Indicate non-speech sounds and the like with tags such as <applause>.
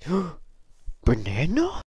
<gasps> Banana?